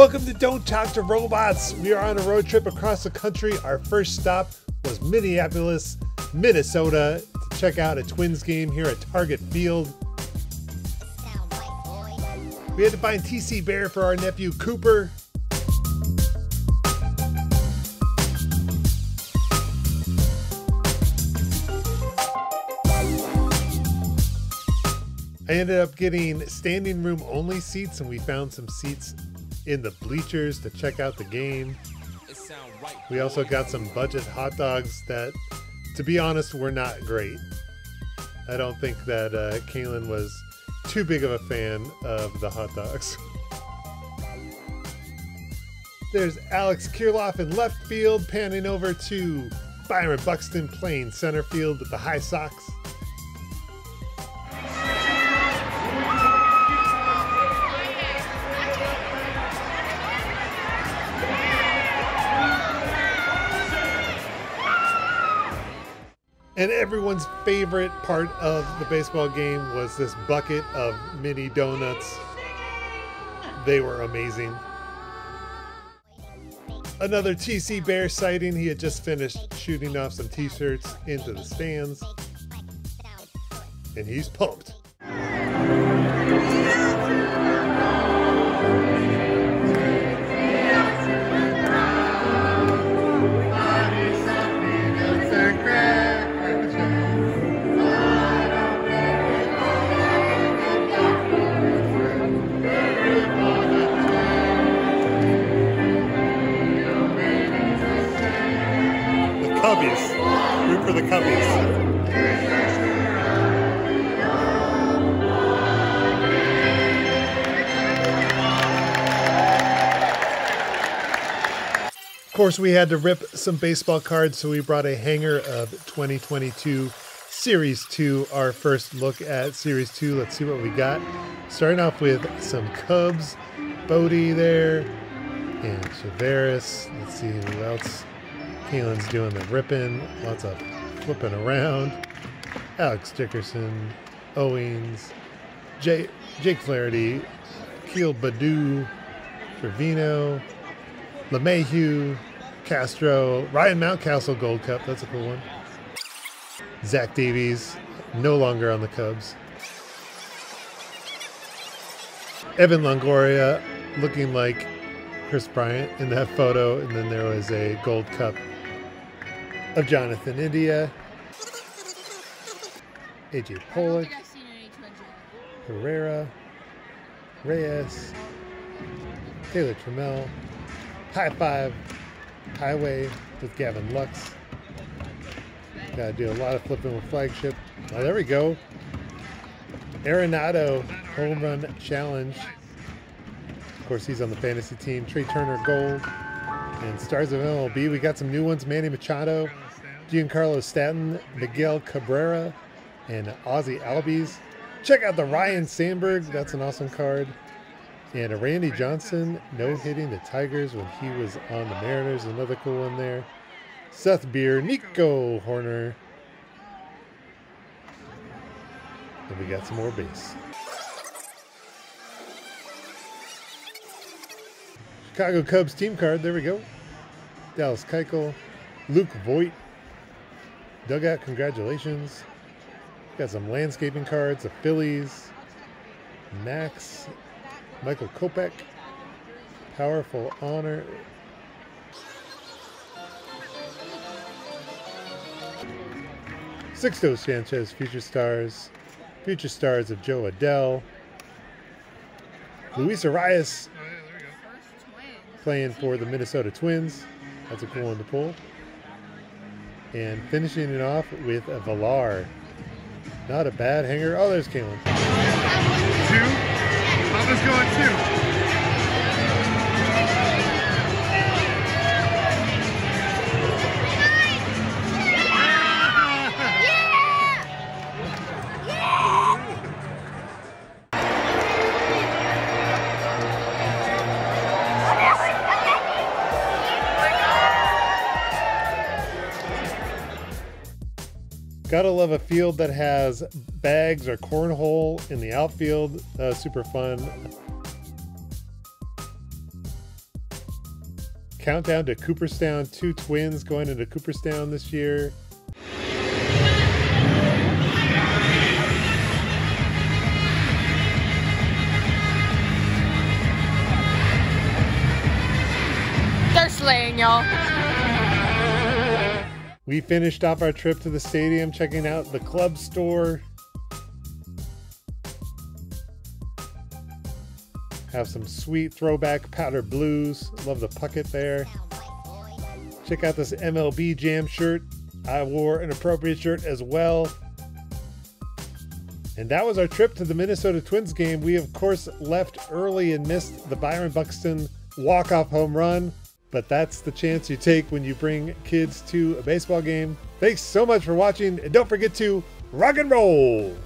Don't Talk to Robots. We are on a road trip across the country. Our first stop was Minneapolis, Minnesota, to check out a Twins game here at Target Field. We had to find TC Bear for our nephew Cooper. I ended up getting standing room only seats, and we found some seats in the bleachers to check out the game. We also got some budget hot dogs that, to be honest, were not great. I don't think that uh, Kaelyn was too big of a fan of the hot dogs. There's Alex Kirilloff in left field, panning over to Byron Buxton playing center field with the High Sox. And everyone's favorite part of the baseball game was this bucket of mini donuts. They were amazing. Another TC Bear sighting. He had just finished shooting off some t shirts into the stands. And he's pumped. Cubbies. Root for the Cubbies. Of course, we had to rip some baseball cards, so we brought a hanger of 2022 Series 2, our first look at Series 2. Let's see what we got. Starting off with some Cubs, Bodie there, and Chavaris. Let's see who else. Kaelyn's doing the ripping, lots of flipping around. Alex Dickerson, Owings, Jay, Jake Flaherty, Keel Badu, Trevino, LeMahieu, Castro, Ryan Mountcastle Gold Cup. That's a cool one. Zach Davies, no longer on the Cubs. Evan Longoria looking like Kris Bryant in that photo. And then there was a Gold Cup of Jonathan India, AJ Pollock, Herrera, Reyes, Taylor Trammell, High Five, Highway with Gavin Lux. Gotta do a lot of flipping with flagship. Oh, there we go. Arenado home run challenge. Of course, he's on the fantasy team. Trea Turner gold. And stars of MLB, we got some new ones. Manny Machado, Giancarlo Stanton, Miguel Cabrera, and Ozzie Albies. Check out the Ryne Sandberg. That's an awesome card. And a Randy Johnson no hitting the Tigers when he was on the Mariners. Another cool one there. Seth Beer, Nico Hoerner. And we got some more base. Chicago Cubs team card. There we go. Dallas Keuchel, Luke Voit. Dugout, congratulations. Got some landscaping cards. The Phillies, Max, Michael Kopech, Powerful Honor. Sixto Sanchez, Future Stars, Future Stars of Jo Adell, Luis Arraez playing for the Minnesota Twins. That's a cool one to pull. And finishing it off with a Valar. Not a bad hanger. Oh, there's Kaelyn. Two. Papa's going two. Gotta love a field that has bags or cornhole in the outfield. Uh, super fun. countdown to Cooperstown. Two twins going into Cooperstown this year. They're slaying y'all. We finished off our trip to the stadium, checking out the club store. Have some sweet throwback powder blues. Love the Puckett there. Check out this MLB Jam shirt. I wore an appropriate shirt as well. And that was our trip to the Minnesota Twins game. We, of course, left early and missed the Byron Buxton walk off home run, but that's the chance you take when you bring kids to a baseball game. Thanks so much for watching, and don't forget to rock and roll!